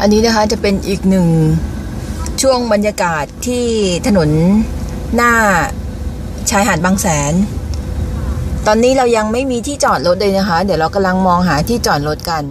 อันนี้นะคะจะเป็นอีกหนึ่งช่วงบรรยากาศที่ถนนหน้าชายหาดบางแสน ตอนนี้เรายังไม่มีที่จอดรถเลยนะคะ เดี๋ยวเรากำลังมองหาที่จอดรถกัน